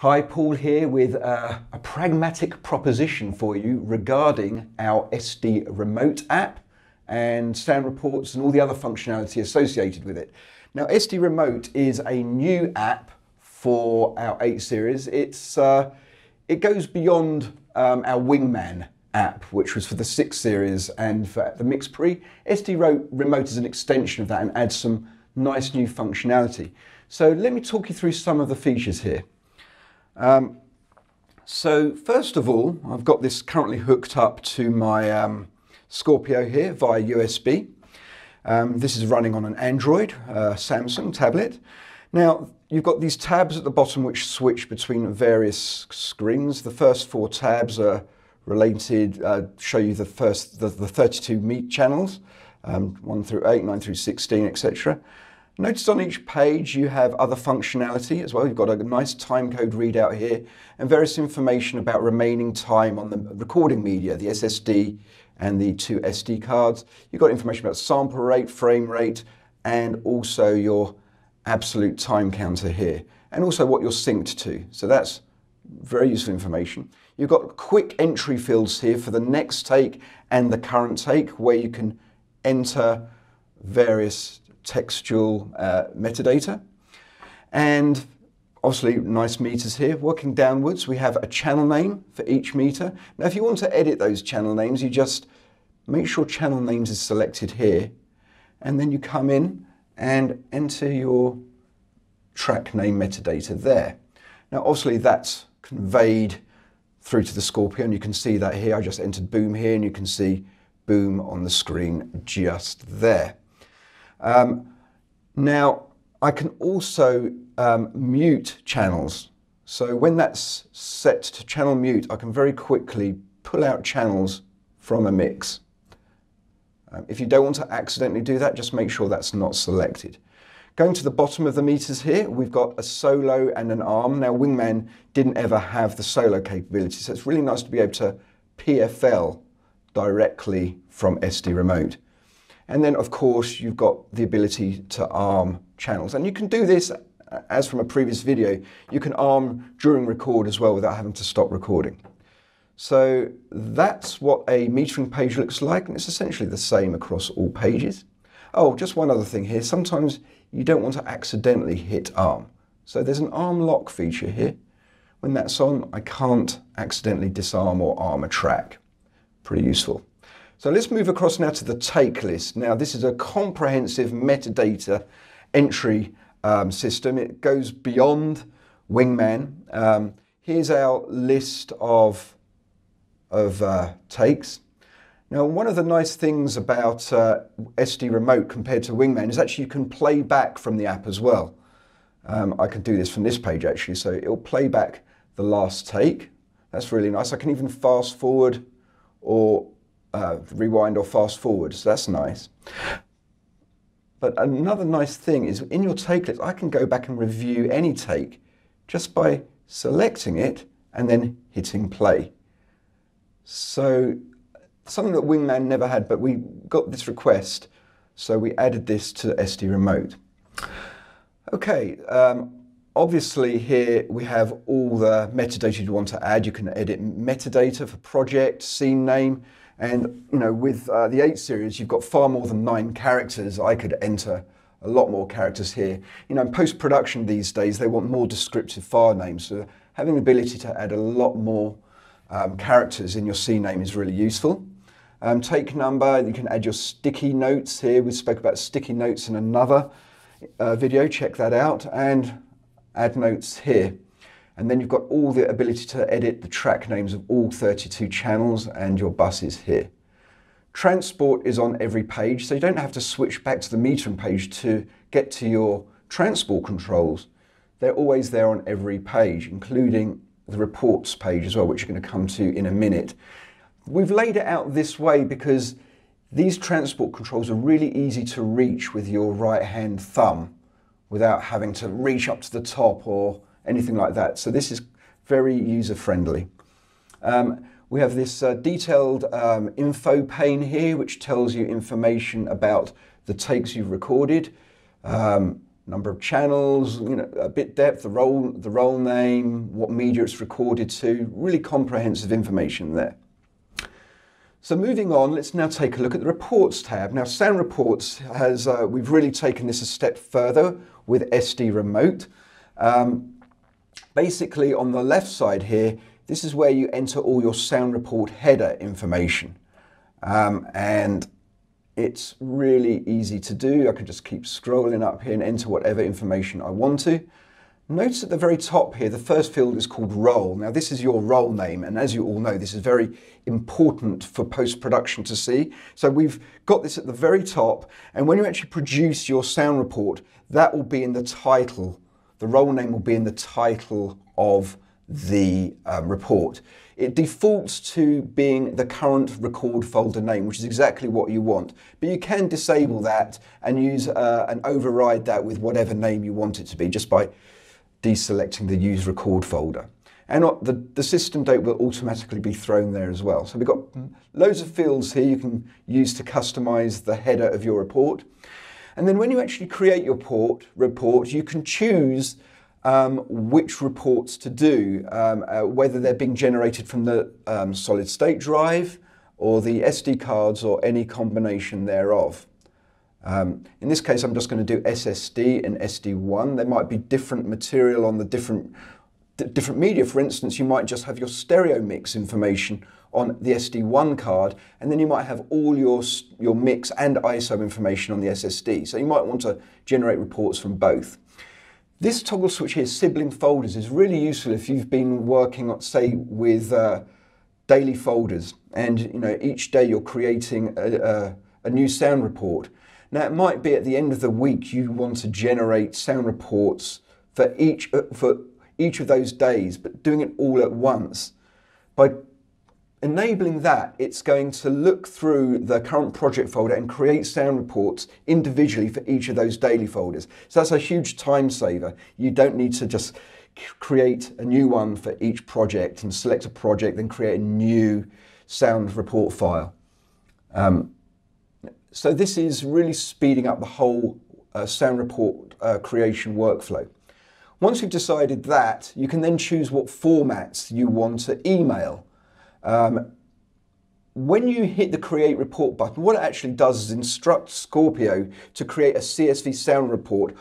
Hi, Paul here with a, a, pragmatic proposition for you regarding our SD Remote app and sound reports and all the other functionality associated with it. Now, SD Remote is a new app for our 8 series. It's, uh, it goes beyond um, our Wingman app, which was for the 6 series and for the Mix Pre. SD Remote is an extension of that and adds some nice new functionality. So let me talk you through some of the features here. Um, so first of all, I've got this currently hooked up to my um, Scorpio here via USB. Um, this is running on an Android uh, Samsung tablet. Now, you've got these tabs at the bottom which switch between various screens. The first four tabs are related, uh, show you the first, the, the 32 meet channels, um, 1 through 8, 9 through 16, etc. Notice on each page you have other functionality as well. You've got a nice time code readout here and various information about remaining time on the recording media, the SSD and the two SD cards. You've got information about sample rate, frame rate, and also your absolute time counter here, and also what you're synced to. So that's very useful information. You've got quick entry fields here for the next take and the current take, where you can enter various textual uh, metadata. And obviously nice meters here. Working downwards, we have a channel name for each meter. Now, if you want to edit those channel names, you just make sure channel names is selected here. And then you come in and enter your track name metadata there. Now, obviously that's conveyed through to the Scorpio. You can see that here. I just entered boom here and you can see boom on the screen just there. Um, now, I can also um, mute channels. So when that's set to channel mute, I can very quickly pull out channels from a mix. Um, if you don't want to accidentally do that, just make sure that's not selected. Going to the bottom of the meters here, we've got a solo and an arm. Now, Wingman didn't ever have the solo capability, so it's really nice to be able to PFL directly from SD Remote. And then, of course, you've got the ability to arm channels. And you can do this, uh, as from a previous video, you can arm during record as well without having to stop recording. So that's what a metering page looks like, and it's essentially the same across all pages. Oh, just one other thing here. Sometimes you don't want to accidentally hit arm. So there's an arm lock feature here. When that's on, I can't accidentally disarm or arm a track. Pretty useful. So let's move across now to the take list. Now this is a comprehensive metadata entry um, system. It goes beyond Wingman. Um, here's our list of, of uh, takes. Now, one of the nice things about uh, SD Remote compared to Wingman is actually you can play back from the app as well. Um, I can do this from this page actually, so it'll play back the last take. That's really nice. I can even fast forward or uh, rewind or fast forward, so that's nice. But another nice thing is in your take list, I can go back and review any take just by selecting it and then hitting play. So something that Wingman never had, but we got this request, so we added this to SD Remote. Okay, um, obviously here we have all the metadata you want to add. You can edit metadata for project, scene name, and you know, with uh, the 8 series, you've got far more than nine characters. I could enter a lot more characters here. You know, in post-production these days, they want more descriptive file names. So having the ability to add a lot more um, characters in your scene name is really useful. Um, take number, you can add your sticky notes here. We spoke about sticky notes in another uh, video, check that out. And add notes here. And then you've got all the ability to edit the track names of all 32 channels and your buses here. Transport is on every page, so you don't have to switch back to the metering page to get to your transport controls. They're always there on every page, including the reports page as well, which you're going to come to in a minute. We've laid it out this way because these transport controls are really easy to reach with your right hand thumb without having to reach up to the top or anything like that. So this is very user friendly. Um, we have this uh, detailed um, info pane here, which tells you information about the takes you've recorded. Um, number of channels, you know, a bit depth, the role, the role name, what media it's recorded to, really comprehensive information there. So moving on, let's now take a look at the Reports tab. Now Sound Reports has, uh, we've really taken this a step further with SD Remote. Um, basically on the left side here, this is where you enter all your Sound Report header information. Um, and it's really easy to do. I can just keep scrolling up here and enter whatever information I want to. Notice at the very top here, the first field is called role. Now this is your role name, and as you all know, this is very important for post-production to see. So we've got this at the very top, and when you actually produce your sound report, that will be in the title. The role name will be in the title of the um, report. It defaults to being the current record folder name, which is exactly what you want. But you can disable that and use uh, and override that with whatever name you want it to be just by deselecting the use record folder. And the, the system date will automatically be thrown there as well. So we've got loads of fields here you can use to customize the header of your report. And then when you actually create your port, report, you can choose um, which reports to do, um, uh, whether they're being generated from the um, solid state drive or the SD cards or any combination thereof. Um, in this case, I'm just going to do SSD and SD1. There might be different material on the different different media. For instance, you might just have your stereo mix information on the SD1 card, and then you might have all your, your mix and ISO information on the SSD. So you might want to generate reports from both. This toggle switch here, sibling folders, is really useful if you've been working, say, with uh, daily folders, and you know each day you're creating a, a, a new sound report. Now it might be at the end of the week you want to generate sound reports for each uh, for each of those days, but doing it all at once. By enabling that, it's going to look through the current project folder and create sound reports individually for each of those daily folders. So that's a huge time saver. You don't need to just create a new one for each project and select a project, then create a new sound report file. Um, so this is really speeding up the whole uh, sound report uh, creation workflow. Once you've decided that, you can then choose what formats you want to email. Um, when you hit the create report button, what it actually does is instruct Scorpio to create a CSV sound report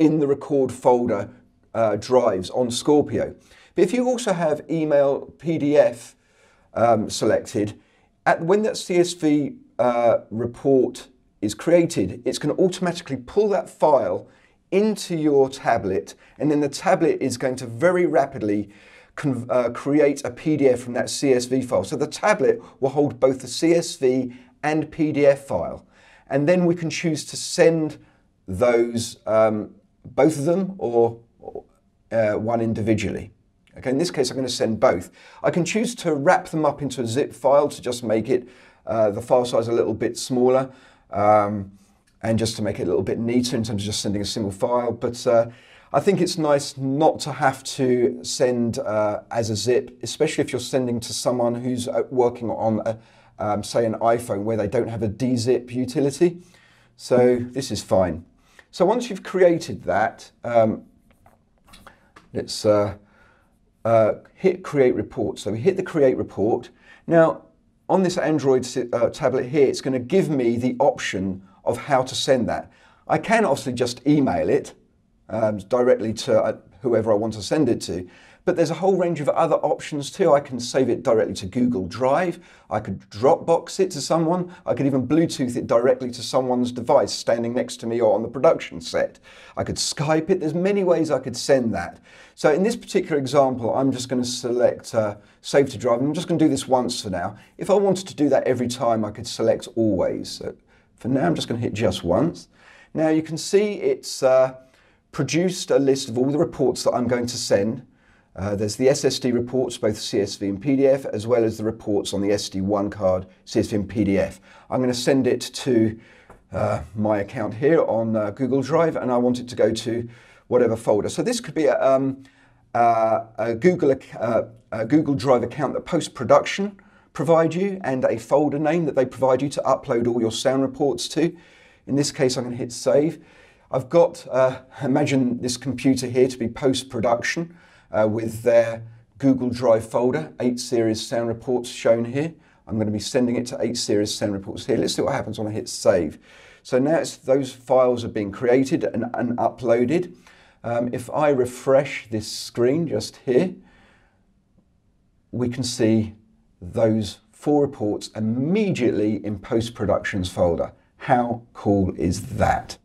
in the record folder uh, drives on Scorpio. But if you also have email PDF um, selected, at, when that CSV uh, report is created, it's going to automatically pull that file into your tablet, and then the tablet is going to very rapidly uh, create a PDF from that CSV file. So the tablet will hold both the CSV and PDF file. And then we can choose to send those, um, both of them or uh, one individually. Okay, in this case, I'm going to send both. I can choose to wrap them up into a zip file to just make it uh, the file size a little bit smaller um, and just to make it a little bit neater in terms of just sending a single file. But uh, I think it's nice not to have to send uh, as a zip, especially if you're sending to someone who's uh, working on, a, um, say, an iPhone where they don't have a dzip utility. So this is fine. So once you've created that, um, let's uh, uh, hit create report. So we hit the create report. Now, on this Android uh, tablet here, it's going to give me the option of how to send that. I can obviously just email it, um, directly to uh, whoever I want to send it to. But there's a whole range of other options too. I can save it directly to Google Drive. I could Dropbox it to someone. I could even Bluetooth it directly to someone's device standing next to me or on the production set. I could Skype it. There's many ways I could send that. So in this particular example, I'm just going to select uh, Save to Drive. I'm just going to do this once for now. If I wanted to do that every time, I could select Always. So for now, I'm just going to hit just once. Now you can see it's uh, produced a list of all the reports that I'm going to send. Uh, there's the SSD reports, both CSV and PDF, as well as the reports on the SD1 card, CSV and PDF. I'm going to send it to uh, my account here on uh, Google Drive, and I want it to go to whatever folder. So this could be a, um, uh, a Google, uh, a Google Drive account that post-production provide you, and a folder name that they provide you to upload all your sound reports to. In this case, I'm going to hit save. I've got, uh, imagine this computer here to be post-production uh, with their Google Drive folder, 8 series sound reports shown here. I'm going to be sending it to 8 series sound reports here. Let's see what happens when I hit save. So now those files are being created and, and uploaded. Um, if I refresh this screen just here, we can see those four reports immediately in post-productions folder. How cool is that?